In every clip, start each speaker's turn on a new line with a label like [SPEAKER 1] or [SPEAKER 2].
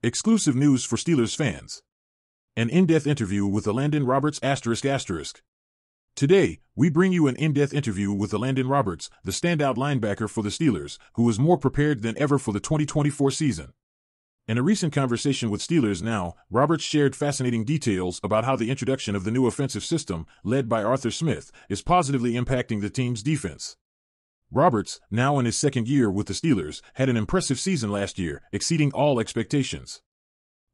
[SPEAKER 1] Exclusive news for Steelers fans. An in-depth interview with Elandon Roberts asterisk asterisk. Today, we bring you an in-depth interview with Elandon Roberts, the standout linebacker for the Steelers, who is more prepared than ever for the 2024 season. In a recent conversation with Steelers Now, Roberts shared fascinating details about how the introduction of the new offensive system, led by Arthur Smith, is positively impacting the team's defense. Roberts, now in his second year with the Steelers, had an impressive season last year, exceeding all expectations.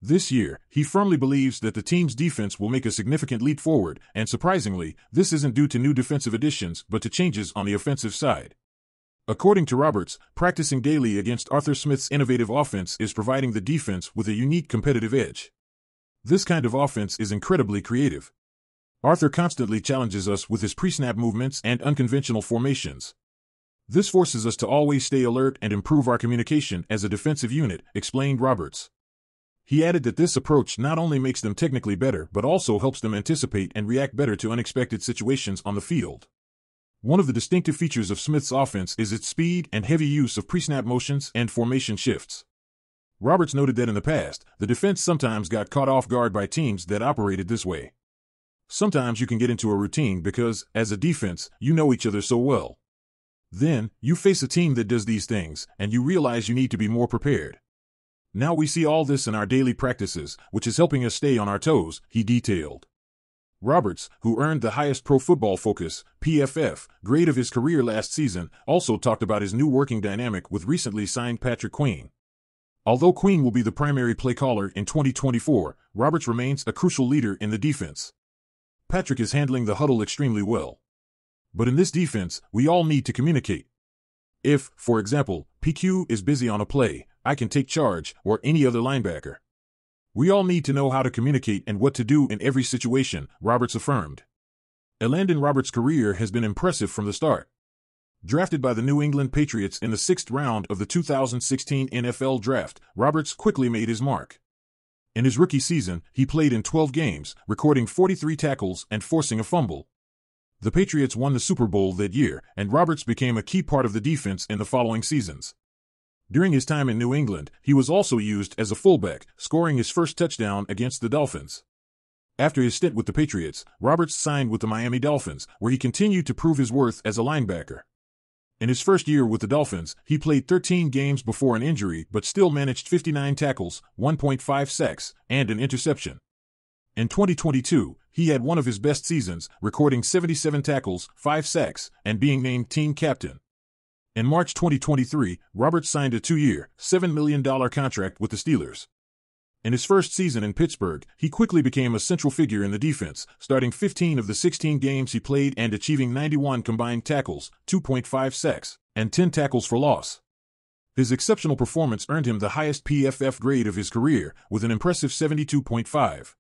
[SPEAKER 1] This year, he firmly believes that the team's defense will make a significant leap forward, and surprisingly, this isn't due to new defensive additions but to changes on the offensive side. According to Roberts, practicing daily against Arthur Smith's innovative offense is providing the defense with a unique competitive edge. This kind of offense is incredibly creative. Arthur constantly challenges us with his pre snap movements and unconventional formations. This forces us to always stay alert and improve our communication as a defensive unit, explained Roberts. He added that this approach not only makes them technically better, but also helps them anticipate and react better to unexpected situations on the field. One of the distinctive features of Smith's offense is its speed and heavy use of pre-snap motions and formation shifts. Roberts noted that in the past, the defense sometimes got caught off guard by teams that operated this way. Sometimes you can get into a routine because, as a defense, you know each other so well. Then, you face a team that does these things, and you realize you need to be more prepared. Now we see all this in our daily practices, which is helping us stay on our toes, he detailed. Roberts, who earned the highest Pro Football Focus (PFF) grade of his career last season, also talked about his new working dynamic with recently signed Patrick Queen. Although Queen will be the primary play caller in 2024, Roberts remains a crucial leader in the defense. Patrick is handling the huddle extremely well. But in this defense, we all need to communicate. If, for example, PQ is busy on a play, I can take charge, or any other linebacker. We all need to know how to communicate and what to do in every situation, Roberts affirmed. Elandon Roberts' career has been impressive from the start. Drafted by the New England Patriots in the sixth round of the 2016 NFL Draft, Roberts quickly made his mark. In his rookie season, he played in 12 games, recording 43 tackles and forcing a fumble. The Patriots won the Super Bowl that year, and Roberts became a key part of the defense in the following seasons. During his time in New England, he was also used as a fullback, scoring his first touchdown against the Dolphins. After his stint with the Patriots, Roberts signed with the Miami Dolphins, where he continued to prove his worth as a linebacker. In his first year with the Dolphins, he played 13 games before an injury but still managed 59 tackles, 1.5 sacks, and an interception. In 2022, he had one of his best seasons, recording 77 tackles, 5 sacks, and being named team captain. In March 2023, Roberts signed a two year, $7 million contract with the Steelers. In his first season in Pittsburgh, he quickly became a central figure in the defense, starting 15 of the 16 games he played and achieving 91 combined tackles, 2.5 sacks, and 10 tackles for loss. His exceptional performance earned him the highest PFF grade of his career, with an impressive 72.5.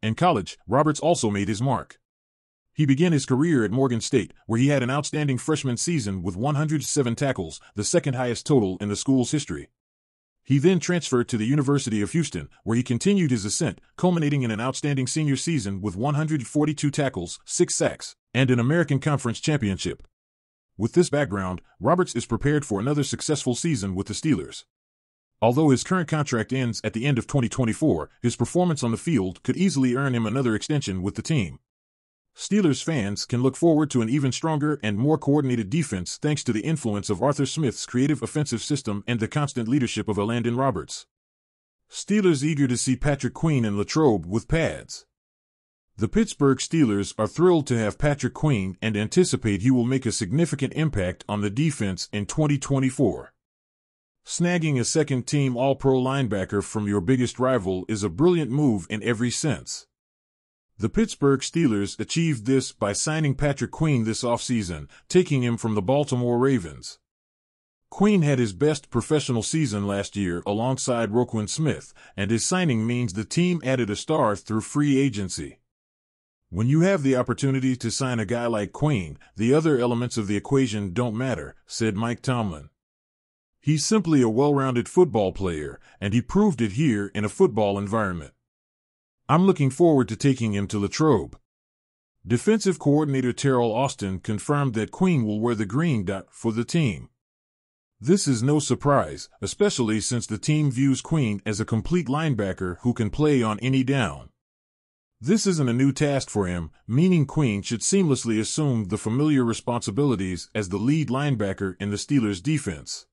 [SPEAKER 1] In college, Roberts also made his mark. He began his career at Morgan State, where he had an outstanding freshman season with 107 tackles, the second highest total in the school's history. He then transferred to the University of Houston, where he continued his ascent, culminating in an outstanding senior season with 142 tackles, 6 sacks, and an American Conference championship. With this background, Roberts is prepared for another successful season with the Steelers. Although his current contract ends at the end of 2024, his performance on the field could easily earn him another extension with the team. Steelers fans can look forward to an even stronger and more coordinated defense thanks to the influence of Arthur Smith's creative offensive system and the constant leadership of Elandon Roberts. Steelers eager to see Patrick Queen and Latrobe with pads. The Pittsburgh Steelers are thrilled to have Patrick Queen and anticipate he will make a significant impact on the defense in 2024. Snagging a second team All Pro linebacker from your biggest rival is a brilliant move in every sense. The Pittsburgh Steelers achieved this by signing Patrick Queen this offseason, taking him from the Baltimore Ravens. Queen had his best professional season last year alongside Roquan Smith, and his signing means the team added a star through free agency. When you have the opportunity to sign a guy like Queen, the other elements of the equation don't matter, said Mike Tomlin. He's simply a well rounded football player, and he proved it here in a football environment. I'm looking forward to taking him to Latrobe. Defensive coordinator Teryl Austin confirmed that Queen will wear the green dot for the team. This is no surprise, especially since the team views Queen as a complete linebacker who can play on any down. This isn't a new task for him, meaning Queen should seamlessly assume the familiar responsibilities as the lead linebacker in the Steelers' defense.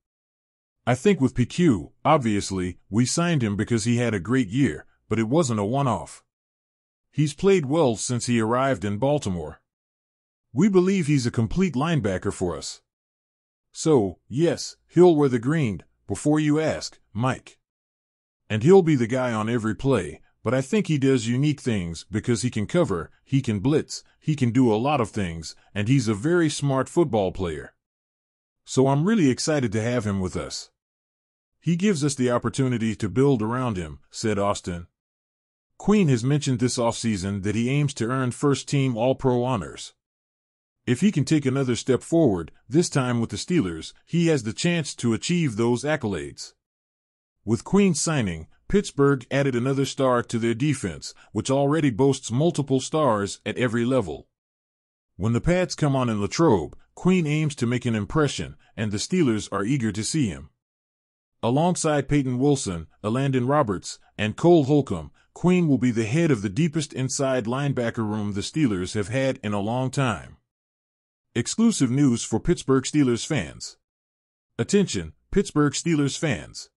[SPEAKER 1] I think with PQ, obviously, we signed him because he had a great year, but it wasn't a one off. He's played well since he arrived in Baltimore. We believe he's a complete linebacker for us. So, yes, he'll wear the green, before you ask, Mike. And he'll be the guy on every play, but I think he does unique things because he can cover, he can blitz, he can do a lot of things, and he's a very smart football player. So I'm really excited to have him with us. He gives us the opportunity to build around him, said Austin. Queen has mentioned this offseason that he aims to earn first team All Pro honors. If he can take another step forward, this time with the Steelers, he has the chance to achieve those accolades. With Queen's signing, Pittsburgh added another star to their defense, which already boasts multiple stars at every level. When the pads come on in Latrobe, Queen aims to make an impression, and the Steelers are eager to see him. Alongside Payton Wilson, Elandon Roberts, and Cole Holcomb, Queen will be the head of the deepest inside linebacker room the Steelers have had in a long time. Exclusive news for Pittsburgh Steelers fans. Attention, Pittsburgh Steelers fans.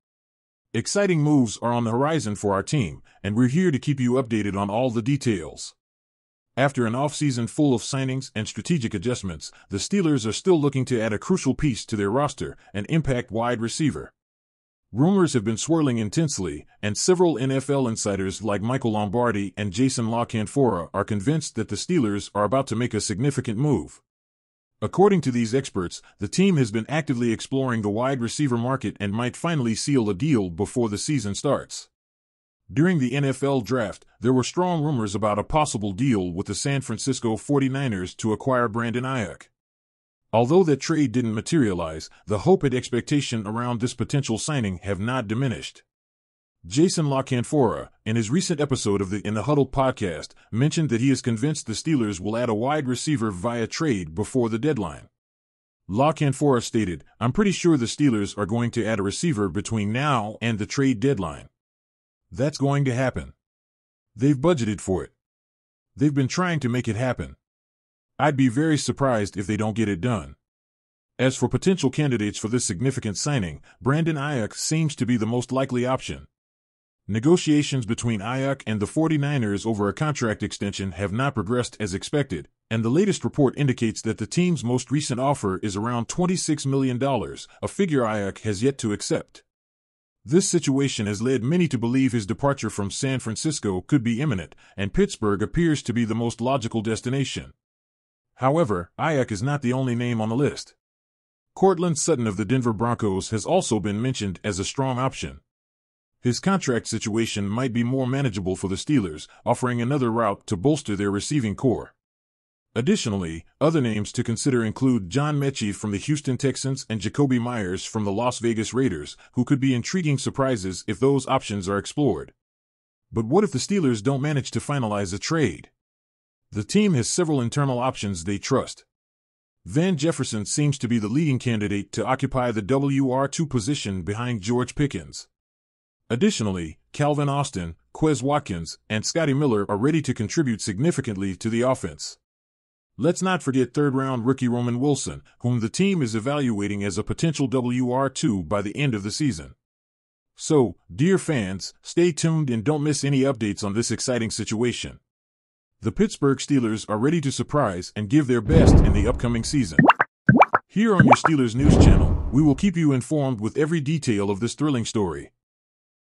[SPEAKER 1] Exciting moves are on the horizon for our team, and we're here to keep you updated on all the details. After an offseason full of signings and strategic adjustments, the Steelers are still looking to add a crucial piece to their roster, an impact wide receiver. Rumors have been swirling intensely, and several NFL insiders like Michael Lombardi and Jason La Canfora are convinced that the Steelers are about to make a significant move. According to these experts, the team has been actively exploring the wide receiver market and might finally seal a deal before the season starts. During the NFL draft, there were strong rumors about a possible deal with the San Francisco 49ers to acquire Brandon Aiyuk. Although that trade didn't materialize, the hope and expectation around this potential signing have not diminished. Jason La Canfora, in his recent episode of the In the Huddle podcast, mentioned that he is convinced the Steelers will add a wide receiver via trade before the deadline. La Canfora stated, I'm pretty sure the Steelers are going to add a receiver between now and the trade deadline. That's going to happen. They've budgeted for it. They've been trying to make it happen. I'd be very surprised if they don't get it done. As for potential candidates for this significant signing, Brandon Aiyuk seems to be the most likely option. Negotiations between Aiyuk and the 49ers over a contract extension have not progressed as expected, and the latest report indicates that the team's most recent offer is around $26 million, a figure Aiyuk has yet to accept. This situation has led many to believe his departure from San Francisco could be imminent, and Pittsburgh appears to be the most logical destination. However, Aiyuk is not the only name on the list. Courtland Sutton of the Denver Broncos has also been mentioned as a strong option. His contract situation might be more manageable for the Steelers, offering another route to bolster their receiving corps. Additionally, other names to consider include John Metchie from the Houston Texans and Jakobi Meyers from the Las Vegas Raiders, who could be intriguing surprises if those options are explored. But what if the Steelers don't manage to finalize a trade? The team has several internal options they trust. Van Jefferson seems to be the leading candidate to occupy the WR2 position behind George Pickens. Additionally, Calvin Austin, Quez Watkins, and Scotty Miller are ready to contribute significantly to the offense. Let's not forget third round rookie Roman Wilson, whom the team is evaluating as a potential WR2 by the end of the season. So, dear fans, stay tuned and don't miss any updates on this exciting situation. The Pittsburgh Steelers are ready to surprise and give their best in the upcoming season. Here on your Steelers News channel, we will keep you informed with every detail of this thrilling story.